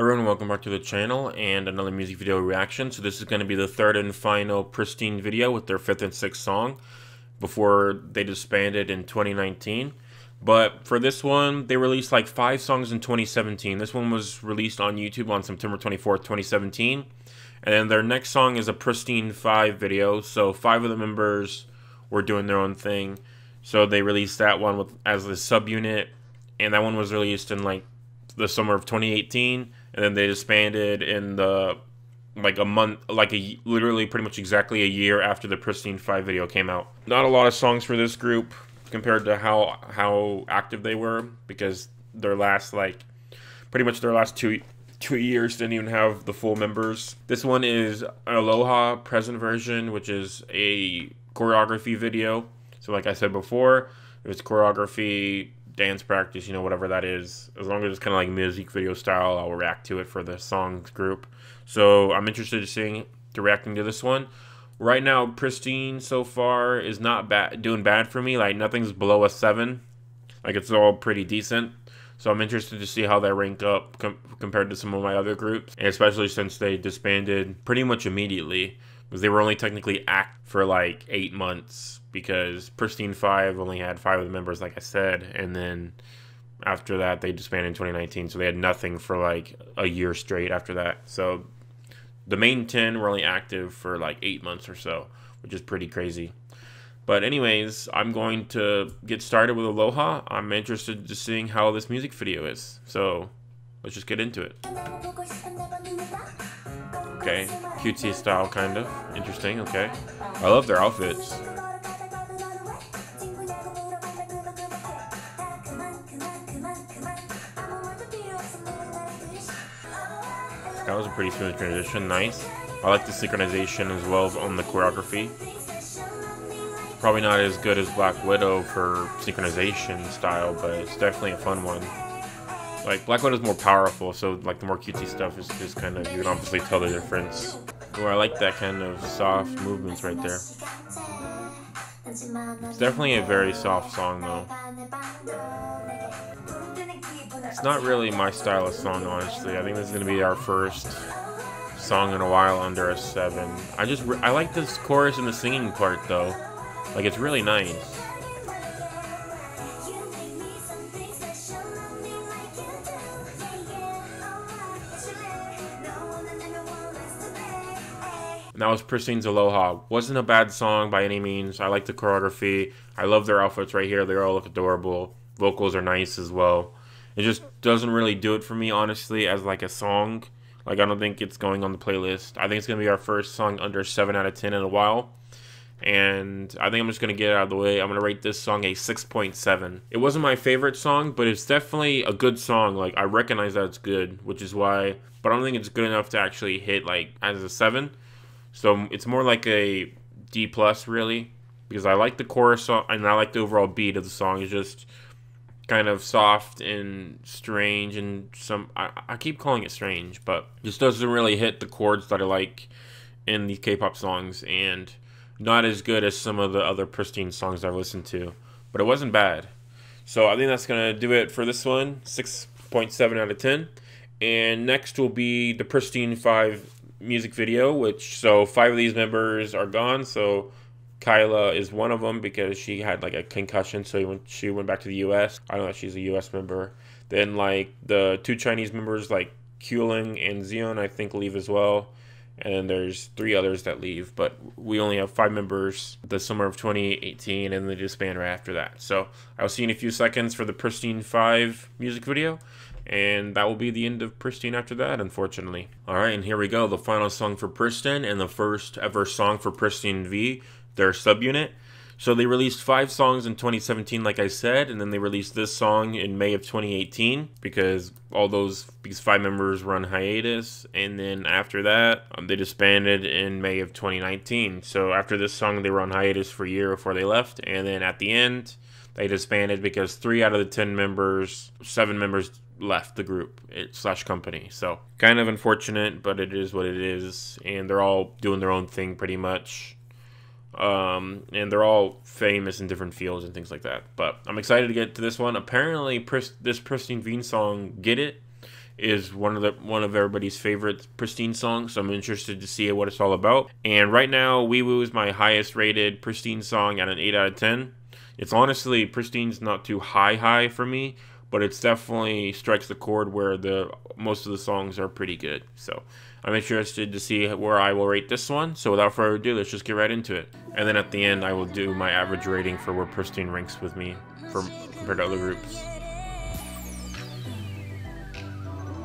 everyone, welcome back to the channel and another music video reaction. So this is going to be the third and final Pristin video with their fifth and sixth song before they disbanded in 2019. But for this one, they released like five songs in 2017. This one was released on YouTube on September 24th, 2017. And then their next song is a Pristin 5 video. So five of the members were doing their own thing. So they released that one with as the subunit. And that one was released in like the summer of 2018. And then they disbanded in the like a month, like a literally pretty much exactly a year after the Pristin 5 video came out. Not a lot of songs for this group compared to how how active they were because their last like pretty much their last two two years didn't even have the full members. This one is Aloha present version, which is a choreography video. So like I said before, it's choreography, dance practice, you know, whatever that is. As long as it's kind of like music video style, I'll react to it for the songs group. So I'm interested in seeing to reacting to this one. Right now, Pristin so far is not bad, doing bad for me. Like nothing's below a seven. Like it's all pretty decent. So I'm interested to see how they rank up com compared to some of my other groups, and especially since they disbanded pretty much immediately because they were only technically act for like eight months because Pristin Five only had five of the members, like I said, and then after that they disbanded in 2019, so they had nothing for like a year straight after that. So the main 10 were only active for like eight months or so, which is pretty crazy. But anyways, I'm going to get started with Aloha. I'm interested to seeing how this music video is. So let's just get into it. Okay, cutesy style kind of. Interesting, okay. I love their outfits. Was a pretty smooth transition, nice. I like the synchronization as well as on the choreography. Probably not as good as Black Widow for synchronization style, but it's definitely a fun one. Like, Black Widow's more powerful, so like the more cutesy stuff is just kind of, you can obviously tell the difference. Oh, I like that kind of soft movements right there. It's definitely a very soft song though. It's not really my style of song, honestly. I think this is going to be our first song in a while under a 7. I just, I like this chorus and the singing part, though. Like, it's really nice. And that was Pristin's Aloha. Wasn't a bad song by any means. I like the choreography. I love their outfits right here. They all look adorable. Vocals are nice as well. It just doesn't really do it for me, honestly, as like a song. Like, I don't think it's going on the playlist. I think it's going to be our first song under 7 out of 10 in a while. And I think I'm just going to get it out of the way. I'm going to rate this song a 6.7. It wasn't my favorite song, but it's definitely a good song. Like, I recognize that it's good, which is why... But I don't think it's good enough to actually hit, like, as a 7. So it's more like a D plus really. Because I like the chorus, uh, and I like the overall beat of the song. It's just kind of soft and strange and some I, I keep calling it strange but just doesn't really hit the chords that I like in these K-pop songs and not as good as some of the other Pristin songs I've listened to but it wasn't bad. So I think that's gonna do it for this one 6.7 out of 10 and next will be the Pristin 5 music video which so five of these members are gone so Kyla is one of them because she had like a concussion, so when she went back to the U.S. I don't know if she's a U.S. member. Then like the two Chinese members like Kuling and Zion, I think leave as well, and then there's three others that leave. But we only have five members the summer of 2018, and they disband right after that. So I'll see you in a few seconds for the Pristin Five music video. And that will be the end of Pristin after that, unfortunately. Alright, and here we go. The final song for Pristin and the first ever song for Pristin V their subunit. So they released five songs in 2017, like I said, and then they released this song in May of 2018 because all those these five members were on hiatus, and then after that um, they disbanded in May of 2019. So after this song, they were on hiatus for a year before they left, and then at the end they disbanded because three out of the ten members, seven members left the group slash company. So kind of unfortunate, but it is what it is, and they're all doing their own thing pretty much um, and they're all famous in different fields and things like that. But I'm excited to get to this one. Apparently, Pris- this Pristin V song, "Get It," is one of the one of everybody's favorite Pristin songs. So I'm interested to see what it's all about. And right now, Wee Woo is my highest rated Pristin song at an 8 out of 10. It's honestly Pristin's not too high high for me, but it's definitely strikes the chord where the most of the songs are pretty good. So I'm interested to see where I will rate this one. So without further ado, let's just get right into it. And then at the end, I will do my average rating for where Pristin ranks with me for, compared to other groups.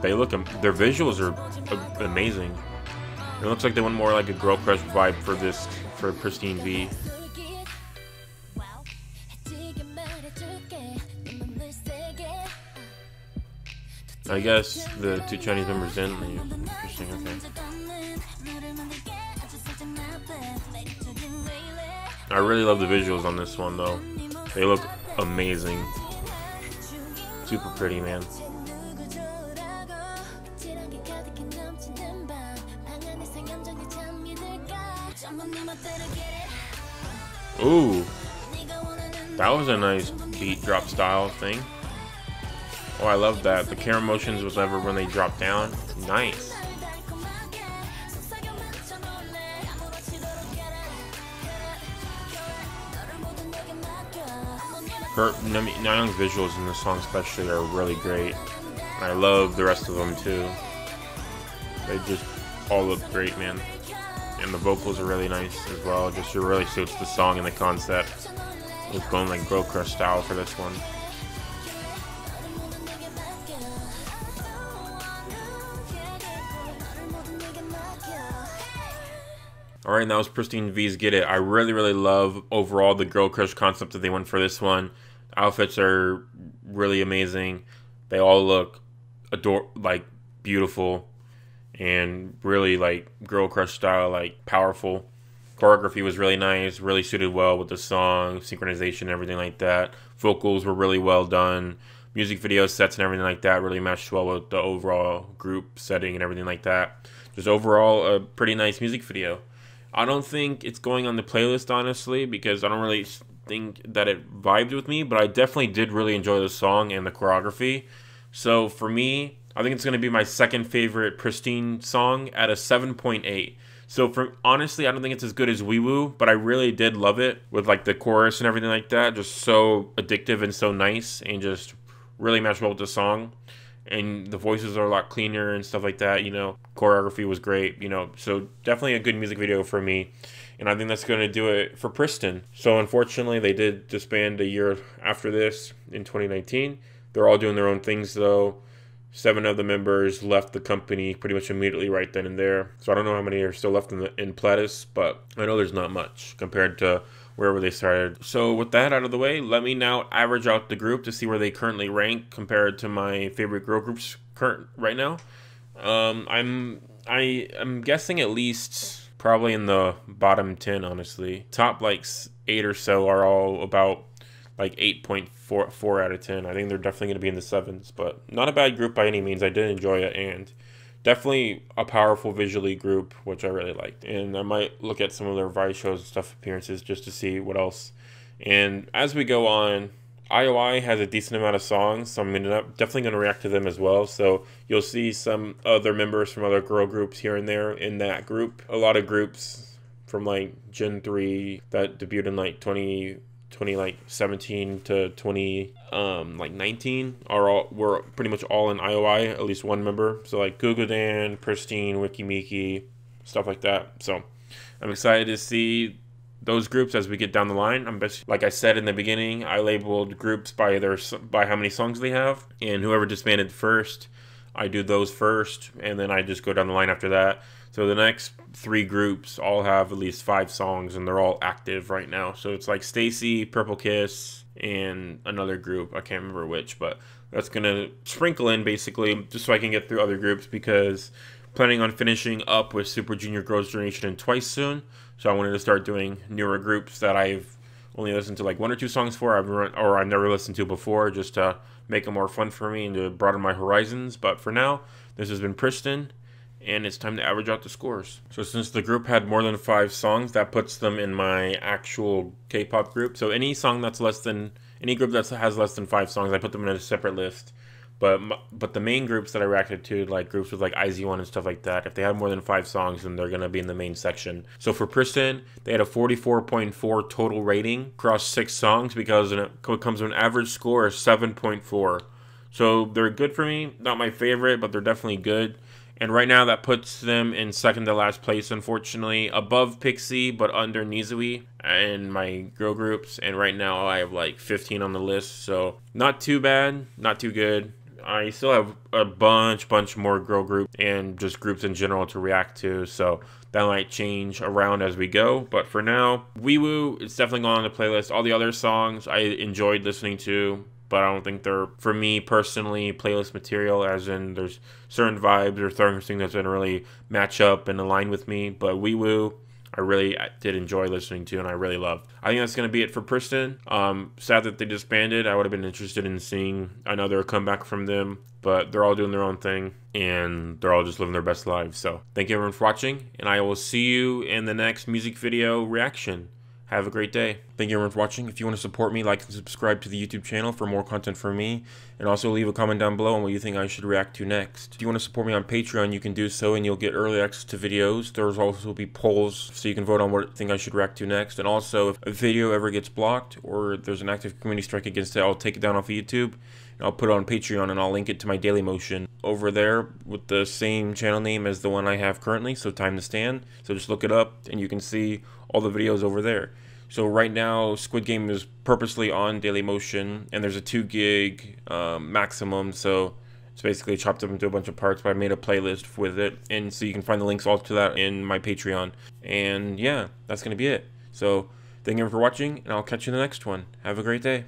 They look, their visuals are amazing. It looks like they went more like a Girl Crush vibe for this, for Pristin V. I guess the two Chinese members in. Interesting, okay. I really love the visuals on this one, though. They look amazing. Super pretty, man. Ooh. That was a nice beat drop style thing. Oh, I love that. The camera motions was ever when they drop down. Nice. Her, Nayoung's visuals in the song especially are really great. I love the rest of them too. They just all look great, man. And the vocals are really nice as well. Just really suits the song and the concept. It's going like Girl Crush style for this one. All right, and that was Pristin V's Get It. I really, really love overall the Girl Crush concept that they went for this one. Outfits are really amazing. They all look adore like beautiful and really like Girl Crush style, like powerful. Choreography was really nice, really suited well with the song, synchronization, everything like that. Vocals were really well done. Music video sets and everything like that really matched well with the overall group setting and everything like that. Just overall, a pretty nice music video. I don't think it's going on the playlist, honestly, because I don't really think that it vibed with me, but I definitely did really enjoy the song and the choreography. So for me, I think it's going to be my second favorite Pristin song at a 7.8. So for honestly, I don't think it's as good as Wee Woo, but I really did love it with like the chorus and everything like that. Just so addictive and so nice and just really matched well with the song and the voices are a lot cleaner and stuff like that. You know, choreography was great. You know, so definitely a good music video for me, and I think that's going to do it for Pristin. So unfortunately, they did disband a year after this in 2019. They're all doing their own things though. Seven of the members left the company pretty much immediately right then and there. So I don't know how many are still left in the in Pledis, but I know there's not much compared to wherever they started. So with that out of the way, let me now average out the group to see where they currently rank compared to my favorite girl groups current right now. Um, I'm I am guessing at least probably in the bottom 10 honestly. Top like 8 or so are all about like 8.4 out of 10. I think they're definitely going to be in the 7s, but not a bad group by any means. I did enjoy it and definitely a powerful visually group, which I really liked. And I might look at some of their variety shows and stuff appearances just to see what else. And as we go on, IOI has a decent amount of songs, so I'm gonna, definitely going to react to them as well. So you'll see some other members from other girl groups here and there in that group. A lot of groups from like Gen 3 that debuted in like 20 20 like 17 to 20 um like 19 are all we're pretty much all in IOI at least one member so like Google Dan Pristin, Weki Meki, stuff like that. So I'm excited to see those groups as we get down the line. I'm best, like I said in the beginning, I labeled groups by their by how many songs they have, and whoever disbanded first, I do those first, and then I just go down the line after that. So the next three groups all have at least five songs, and they're all active right now. So it's like STAYC, Purple Kiss, and another group. I can't remember which, but that's gonna sprinkle in basically just so I can get through other groups because planning on finishing up with Super Junior Girls' Generation and Twice soon. So I wanted to start doing newer groups that I've only listened to like one or two songs for, I've run, or I've never listened to before, just to make it more fun for me and to broaden my horizons. But for now, this has been Pristin and it's time to average out the scores. So since the group had more than five songs, that puts them in my actual K-pop group. So any song that's less than any group that has less than five songs, I put them in a separate list. But but the main groups that I reacted to, like groups with like IZ*ONE and stuff like that, if they have more than five songs, then they're gonna be in the main section. So for Pristin, they had a 44.4 total rating across six songs because it comes to an average score of 7.4. So they're good for me. Not my favorite, but they're definitely good. And right now, that puts them in second to last place, unfortunately, above PIXY, but under NiziU in my girl groups. And right now, I have like 15 on the list. So not too bad, not too good. I still have a bunch, bunch more girl group and just groups in general to react to. So that might change around as we go. But for now, Wee Woo, it's definitely going on the playlist. All the other songs I enjoyed listening to but I don't think they're for me personally playlist material. As in, there's certain vibes or certain things that didn't really match up and align with me. But Wee Woo, I really did enjoy listening to, and I really loved. I think that's gonna be it for Pristin. Um, sad that they disbanded. I would have been interested in seeing another comeback from them, but they're all doing their own thing, and they're all just living their best lives. So thank you everyone for watching, and I will see you in the next music video reaction. Have a great day. Thank you everyone for watching. If you want to support me, like and subscribe to the YouTube channel for more content from me. And also leave a comment down below on what you think I should react to next. If you want to support me on Patreon, you can do so and you'll get early access to videos. There's also be polls so you can vote on what you think I should react to next. And also, if a video ever gets blocked or there's an active community strike against it, I'll take it down off of YouTube. I'll put it on Patreon and I'll link it to my Daily Motion over there with the same channel name as the one I have currently, so Time to Stand. So just look it up and you can see all the videos over there. So right now, Squid Game is purposely on Daily Motion, and there's a two gig um, maximum. So it's basically chopped up into a bunch of parts. But I made a playlist with it, and so you can find the links all to that in my Patreon. And yeah, that's gonna be it. So thank you for watching, and I'll catch you in the next one. Have a great day.